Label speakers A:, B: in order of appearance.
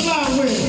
A: fly with.